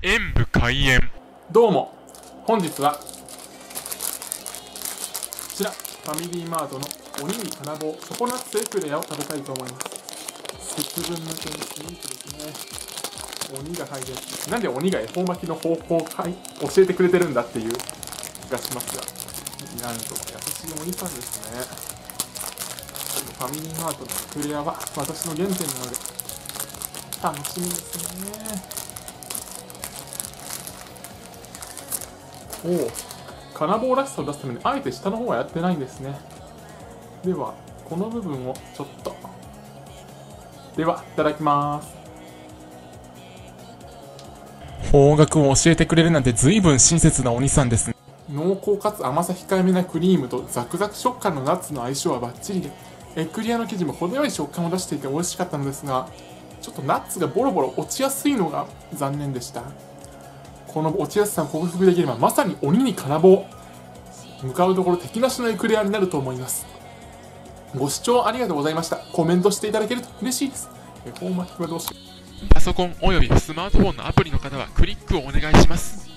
演武開演。どうも。本日はこちらファミリーマートの鬼に金棒チョコナッツエクレアを食べたいと思います。節分向けにスイーツですね。鬼が入る。やつなんで鬼が恵方巻きの方法を教えてくれてるんだっていう気がしますが。なんとか優しい鬼さんですね。ファミリーマートのエクレアは私の原点なので楽しみですね。おお金棒らしさを出すためにあえて下の方はやってないんですね。ではこの部分をちょっと。ではいただきます。方角を教えてくれるなんて随分親切なお兄さんですね。濃厚かつ甘さ控えめなクリームとザクザク食感のナッツの相性はバッチリでエクリアの生地も程よい食感を出していて美味しかったのですがちょっとナッツがボロボロ落ちやすいのが残念でしたこの落ちやすさを克服できればまさに鬼に金棒。向かうところ敵なしのエクレアになると思います。ご視聴ありがとうございました。コメントしていただけると嬉しいです。えフォーマットはどうしようパソコンおよびスマートフォンのアプリの方はクリックをお願いします。